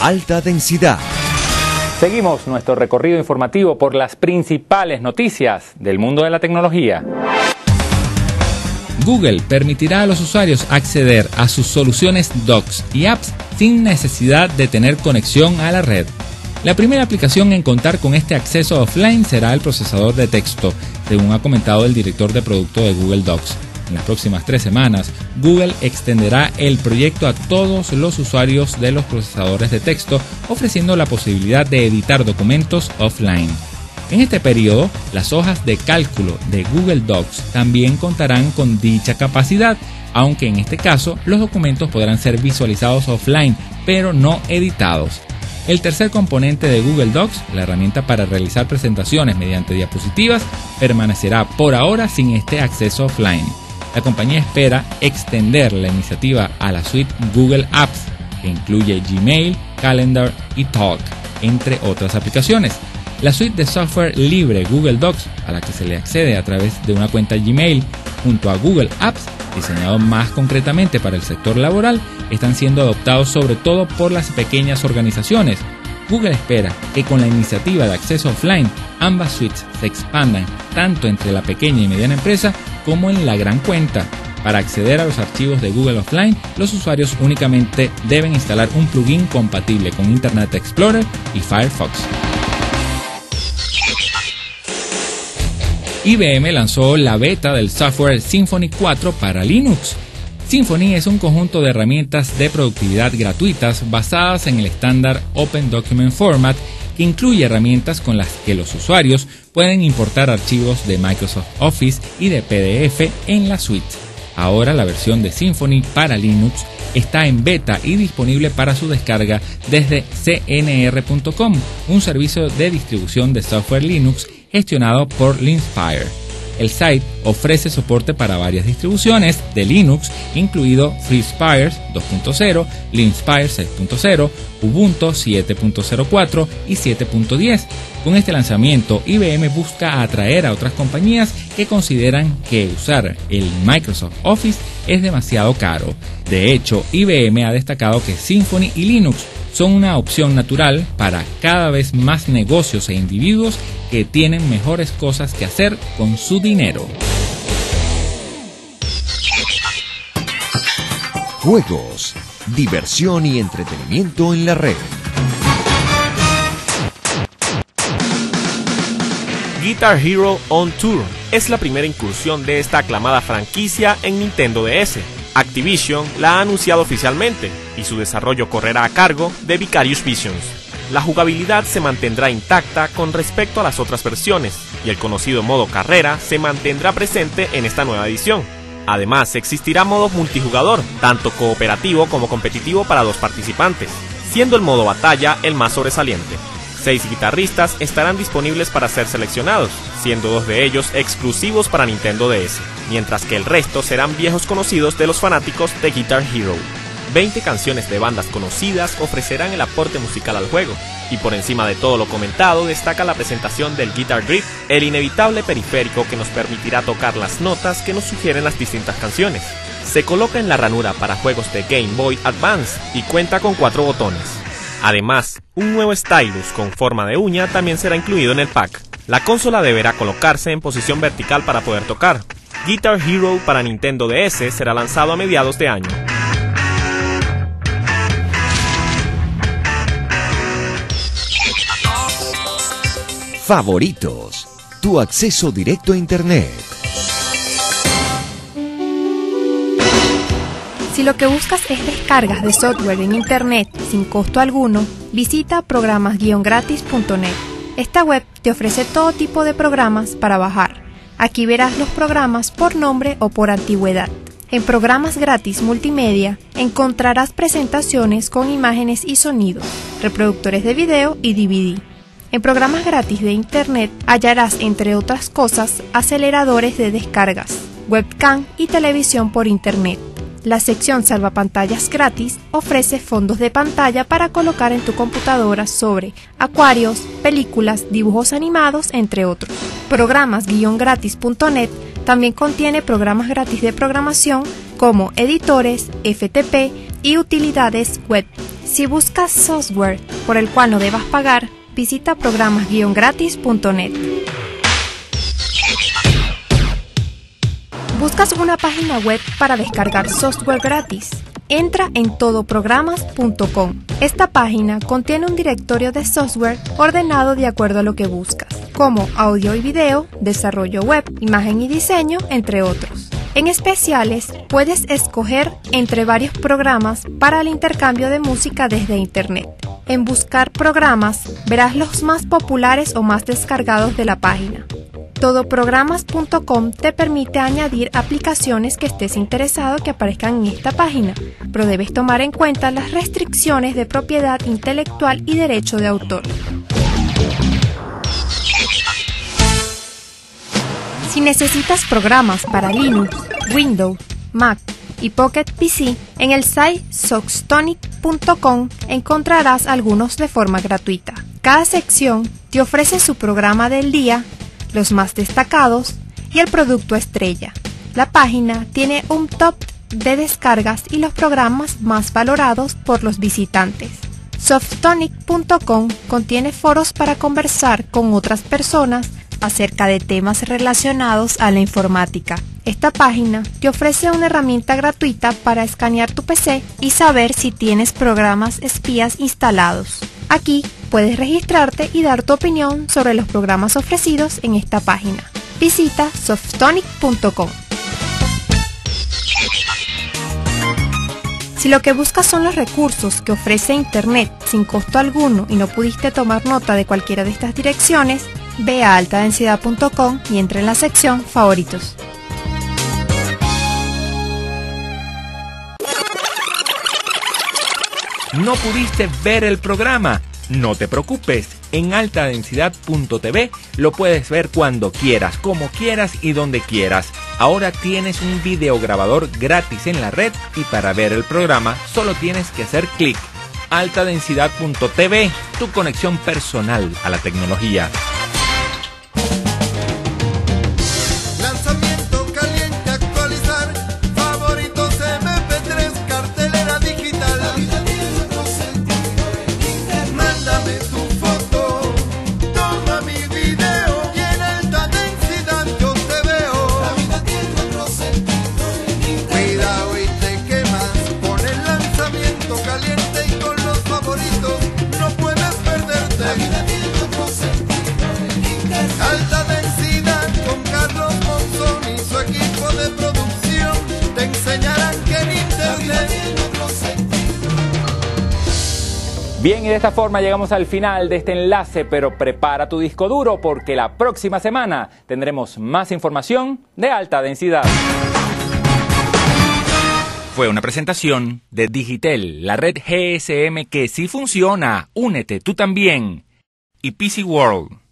alta densidad. Seguimos nuestro recorrido informativo por las principales noticias del mundo de la tecnología. Google permitirá a los usuarios acceder a sus soluciones Docs y apps sin necesidad de tener conexión a la red. La primera aplicación en contar con este acceso offline será el procesador de texto, según ha comentado el director de producto de Google Docs. En las próximas tres semanas, Google extenderá el proyecto a todos los usuarios de los procesadores de texto, ofreciendo la posibilidad de editar documentos offline. En este periodo, las hojas de cálculo de Google Docs también contarán con dicha capacidad, aunque en este caso los documentos podrán ser visualizados offline, pero no editados. El tercer componente de Google Docs, la herramienta para realizar presentaciones mediante diapositivas, permanecerá por ahora sin este acceso offline. La compañía espera extender la iniciativa a la suite Google Apps, que incluye Gmail, Calendar y Talk, entre otras aplicaciones. La suite de software libre Google Docs, a la que se le accede a través de una cuenta Gmail, junto a Google Apps, diseñado más concretamente para el sector laboral, están siendo adoptados sobre todo por las pequeñas organizaciones. Google espera que con la iniciativa de acceso offline, ambas suites se expandan tanto entre la pequeña y mediana empresa como en la gran cuenta. Para acceder a los archivos de Google Offline, los usuarios únicamente deben instalar un plugin compatible con Internet Explorer y Firefox. IBM lanzó la beta del software Symfony 4 para Linux. Symfony es un conjunto de herramientas de productividad gratuitas basadas en el estándar Open Document Format que incluye herramientas con las que los usuarios pueden importar archivos de Microsoft Office y de PDF en la suite. Ahora la versión de Symfony para Linux está en beta y disponible para su descarga desde cnr.com, un servicio de distribución de software Linux gestionado por Linspire. El site ofrece soporte para varias distribuciones de Linux, incluido FreeSpire 2.0, Linspire 6.0, Ubuntu 7.04 y 7.10. Con este lanzamiento, IBM busca atraer a otras compañías que consideran que usar el Microsoft Office es demasiado caro. De hecho, IBM ha destacado que Symfony y Linux son una opción natural para cada vez más negocios e individuos que tienen mejores cosas que hacer con su dinero. Juegos, diversión y entretenimiento en la red. Guitar Hero On Tour es la primera incursión de esta aclamada franquicia en Nintendo DS Activision la ha anunciado oficialmente y su desarrollo correrá a cargo de Vicarious Visions. La jugabilidad se mantendrá intacta con respecto a las otras versiones y el conocido modo carrera se mantendrá presente en esta nueva edición. Además, existirá modo multijugador, tanto cooperativo como competitivo para dos participantes, siendo el modo batalla el más sobresaliente. Seis guitarristas estarán disponibles para ser seleccionados, siendo dos de ellos exclusivos para Nintendo DS, mientras que el resto serán viejos conocidos de los fanáticos de Guitar Hero. 20 canciones de bandas conocidas ofrecerán el aporte musical al juego, y por encima de todo lo comentado destaca la presentación del Guitar Grip, el inevitable periférico que nos permitirá tocar las notas que nos sugieren las distintas canciones. Se coloca en la ranura para juegos de Game Boy Advance y cuenta con cuatro botones. Además, un nuevo stylus con forma de uña también será incluido en el pack. La consola deberá colocarse en posición vertical para poder tocar. Guitar Hero para Nintendo DS será lanzado a mediados de año. Favoritos. Tu acceso directo a Internet. Si lo que buscas es descargas de software en Internet sin costo alguno, visita programas-gratis.net. Esta web te ofrece todo tipo de programas para bajar. Aquí verás los programas por nombre o por antigüedad. En programas gratis multimedia encontrarás presentaciones con imágenes y sonidos, reproductores de video y DVD. En programas gratis de Internet hallarás, entre otras cosas, aceleradores de descargas, webcam y televisión por Internet. La sección Salvapantallas gratis ofrece fondos de pantalla para colocar en tu computadora sobre acuarios, películas, dibujos animados, entre otros. Programas-gratis.net también contiene programas gratis de programación como editores, FTP y utilidades web. Si buscas software por el cual no debas pagar, visita programas-gratis.net. ¿Buscas una página web para descargar software gratis? Entra en todoprogramas.com. Esta página contiene un directorio de software ordenado de acuerdo a lo que buscas, como audio y video, desarrollo web, imagen y diseño, entre otros. En especiales, puedes escoger entre varios programas para el intercambio de música desde Internet. En buscar programas, verás los más populares o más descargados de la página. Todoprogramas.com te permite añadir aplicaciones que estés interesado que aparezcan en esta página, pero debes tomar en cuenta las restricciones de propiedad intelectual y derecho de autor. Si necesitas programas para Linux, Windows, Mac y Pocket PC, en el site soxtonic.com encontrarás algunos de forma gratuita. Cada sección te ofrece su programa del día los más destacados y el producto estrella. La página tiene un top de descargas y los programas más valorados por los visitantes. Softonic.com contiene foros para conversar con otras personas acerca de temas relacionados a la informática. Esta página te ofrece una herramienta gratuita para escanear tu PC y saber si tienes programas espías instalados. Aquí puedes registrarte y dar tu opinión sobre los programas ofrecidos en esta página. Visita softonic.com. Si lo que buscas son los recursos que ofrece Internet sin costo alguno y no pudiste tomar nota de cualquiera de estas direcciones, ve a altadensidad.com y entra en la sección Favoritos. ¿No pudiste ver el programa? No te preocupes, en altadensidad.tv lo puedes ver cuando quieras, como quieras y donde quieras. Ahora tienes un videograbador gratis en la red y para ver el programa solo tienes que hacer clic. altadensidad.tv, tu conexión personal a la tecnología. Bien, y de esta forma llegamos al final de este enlace, pero prepara tu disco duro porque la próxima semana tendremos más información de alta densidad. Fue una presentación de Digitel, la red GSM que sí funciona. Únete tú también. Y PC World.